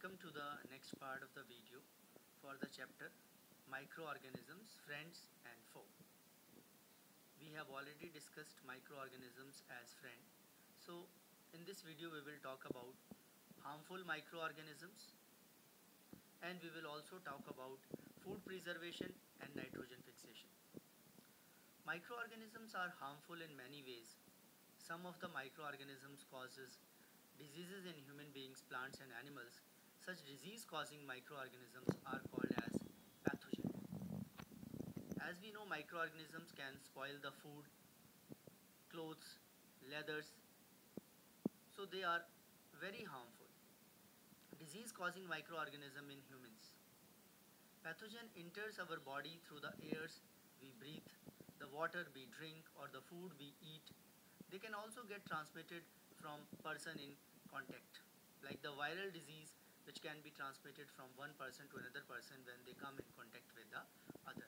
Welcome to the next part of the video for the chapter Microorganisms, Friends and Foe. We have already discussed microorganisms as friend. So in this video we will talk about harmful microorganisms and we will also talk about food preservation and nitrogen fixation. Microorganisms are harmful in many ways. Some of the microorganisms causes diseases in human beings, plants and animals. Such disease causing microorganisms are called as pathogen. As we know microorganisms can spoil the food, clothes, leathers. So they are very harmful. Disease causing microorganism in humans. Pathogen enters our body through the airs we breathe, the water we drink or the food we eat. They can also get transmitted from person in contact like the viral disease which can be transmitted from one person to another person when they come in contact with the other.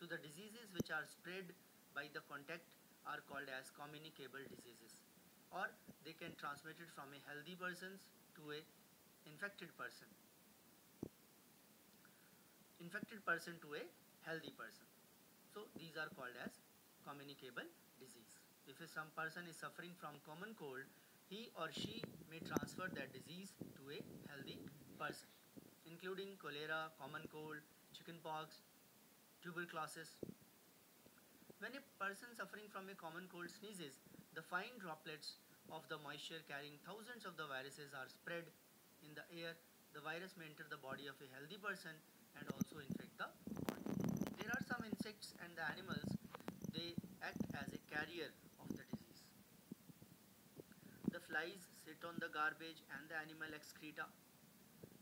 So the diseases which are spread by the contact are called as communicable diseases or they can transmit it from a healthy person to a infected person. Infected person to a healthy person. So these are called as communicable disease. If some person is suffering from common cold he or she may transfer that disease to a healthy person, including cholera, common cold, chickenpox, tuberculosis. When a person suffering from a common cold sneezes, the fine droplets of the moisture carrying thousands of the viruses are spread in the air. The virus may enter the body of a healthy person and also infect the body. There are some insects and the animals, they act as a carrier the flies sit on the garbage and the animal excreta.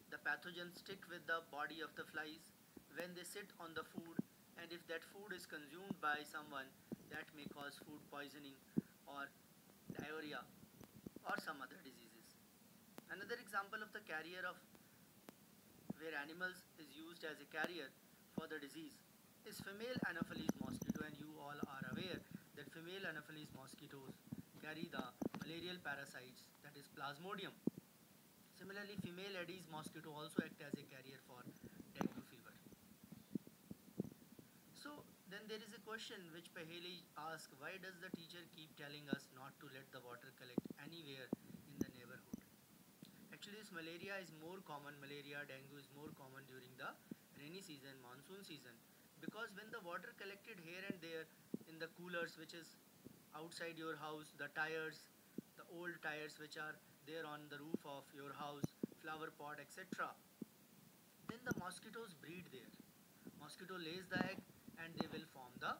The pathogens stick with the body of the flies when they sit on the food and if that food is consumed by someone that may cause food poisoning or diarrhea or some other diseases. Another example of the carrier of where animals is used as a carrier for the disease is female anopheles mosquito and you all are aware that female anopheles mosquitoes carry the malarial parasites that is plasmodium. Similarly, female Aedes mosquito also act as a carrier for dengue fever. So then there is a question which Paheli asks, why does the teacher keep telling us not to let the water collect anywhere in the neighborhood? Actually this malaria is more common, malaria, dengue is more common during the rainy season, monsoon season because when the water collected here and there in the coolers which is outside your house, the tires, the old tires which are there on the roof of your house, flower pot, etc. Then the mosquitoes breed there. Mosquito lays the egg and they will form the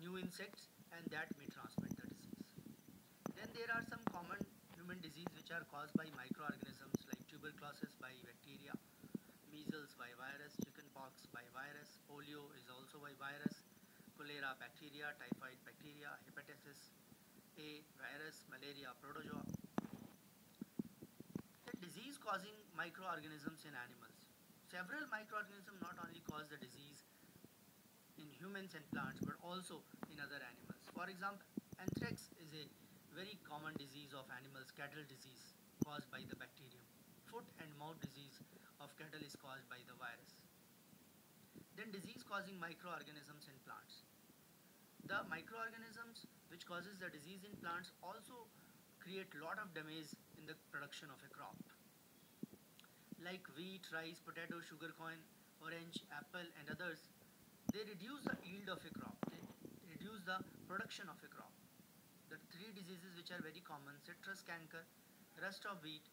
new insects and that may transmit the disease. Then there are some common human disease which are caused by microorganisms like tuberculosis by bacteria, measles by virus, chickenpox by virus, polio is also by virus, cholera bacteria, typhoid bacteria, hepatitis A virus, malaria protozoa. The disease causing microorganisms in animals. Several microorganisms not only cause the disease in humans and plants but also in other animals. For example, anthrax is a very common disease of animals, cattle disease caused by the bacterium. Foot and mouth disease of cattle is caused by the virus. Then disease causing microorganisms in plants. The microorganisms which causes the disease in plants also create lot of damage in the production of a crop. Like wheat, rice, potato, sugar corn, orange, apple and others, they reduce the yield of a crop. They reduce the production of a crop. The three diseases which are very common, citrus canker, rust of wheat,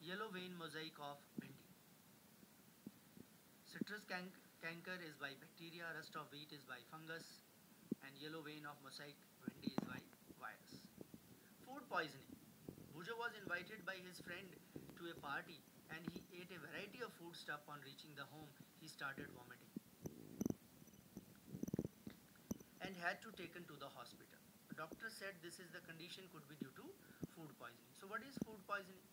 yellow vein mosaic of bhindi. Citrus canker Canker is by bacteria, rust of wheat is by fungus, and yellow vein of mosaic is by virus. Food poisoning. Boojho was invited by his friend to a party and he ate a variety of food stuff on reaching the home. He started vomiting and had to taken to the hospital. The doctor said this is the condition could be due to food poisoning. So what is food poisoning?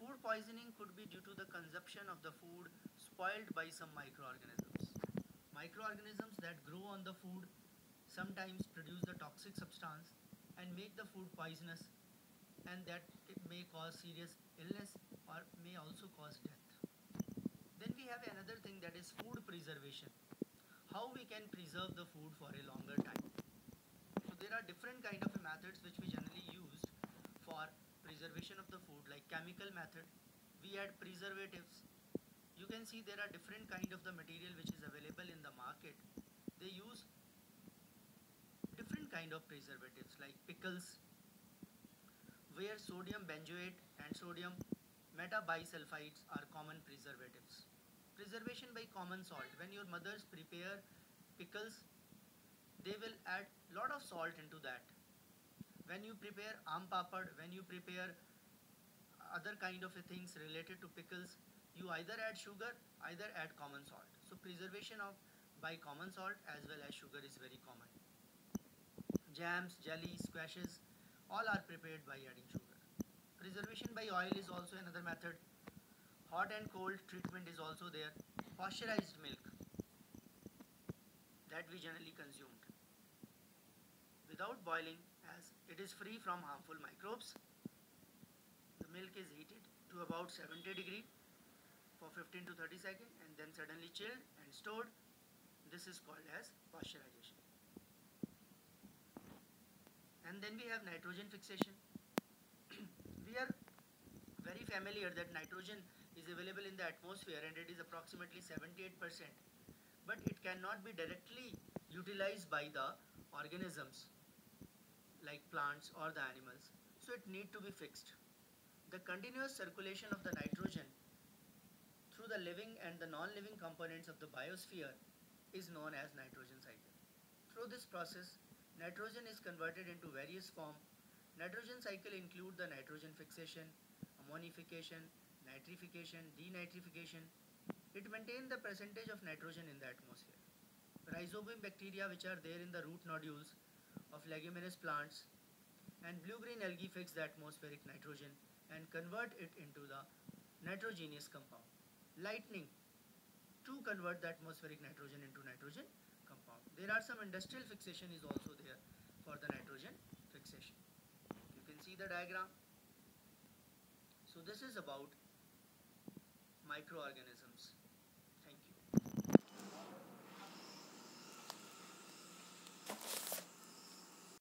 Food poisoning could be due to the consumption of the food spoiled by some microorganisms. Microorganisms that grow on the food sometimes produce the toxic substance and make the food poisonous and that it may cause serious illness or may also cause death. Then we have another thing that is food preservation. How we can preserve the food for a longer time. So there are different kind of methods which we generally use for preservation of the food like chemical method. We add preservatives. You can see there are different kind of the material which is available in the market. They use different kind of preservatives like pickles where sodium benzoate and sodium metabisulfides are common preservatives. Preservation by common salt. When your mothers prepare pickles, they will add lot of salt into that. When you prepare aam papad, when you prepare other kind of things related to pickles, you either add sugar, either add common salt. So preservation of by common salt as well as sugar is very common. Jams, jellies, squashes, all are prepared by adding sugar. Preservation by oil is also another method. Hot and cold treatment is also there. Pasteurized milk that we generally consumed. Without boiling as it is free from harmful microbes. The milk is heated to about 70 degree for 15 to 30 seconds and then suddenly chilled and stored. This is called as pasteurization. And then we have nitrogen fixation. We are very familiar that nitrogen is available in the atmosphere and it is approximately 78% but it cannot be directly utilized by the organisms like plants or the animals. So it need to be fixed. The continuous circulation of the nitrogen through the living and the non-living components of the biosphere is known as nitrogen cycle through this process Nitrogen is converted into various forms. Nitrogen cycle include the nitrogen fixation, ammonification, nitrification, denitrification. It maintains the percentage of nitrogen in the atmosphere. Rhizobium bacteria which are there in the root nodules of leguminous plants and blue-green algae fix the atmospheric nitrogen and convert it into the nitrogenous compound. Lightning to convert the atmospheric nitrogen into nitrogen compound. There are some industrial fixation is also there for the nitrogen fixation. You can see the diagram. So this is about microorganisms.